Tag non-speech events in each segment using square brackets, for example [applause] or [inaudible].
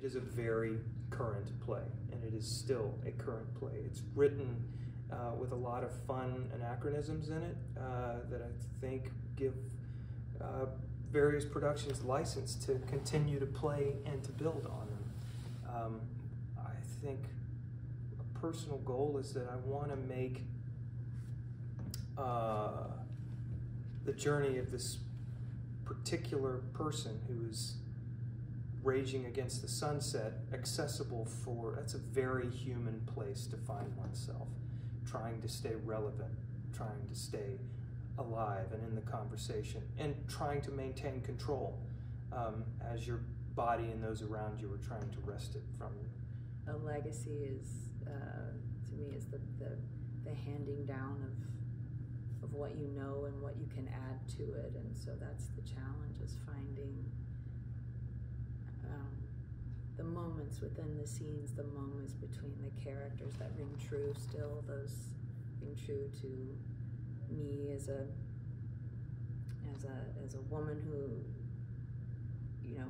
It is a very current play, and it is still a current play. It's written uh, with a lot of fun anachronisms in it uh, that I think give uh, various productions license to continue to play and to build on them. Um, I think a personal goal is that I want to make uh, the journey of this particular person who is raging against the sunset accessible for that's a very human place to find oneself trying to stay relevant trying to stay alive and in the conversation and trying to maintain control um, as your body and those around you are trying to wrest it from you. A legacy is uh, to me is the, the, the handing down of of what you know and what you can add to it and so that's the challenge is finding um, the moments within the scenes the moments between the characters that ring true still those ring true to me as a as a as a woman who you know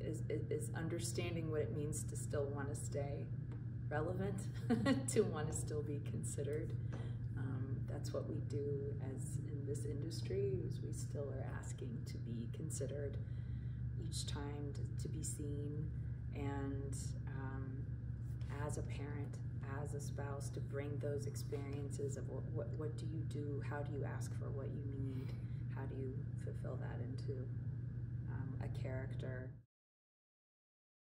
is, is understanding what it means to still want to stay relevant [laughs] to want to still be considered. Um, that's what we do as in this industry is we still are asking to be considered each time to, to be seen and um, as a parent as a spouse to bring those experiences of what, what, what do you do? How do you ask for what you need? How do you fulfill that into um, a character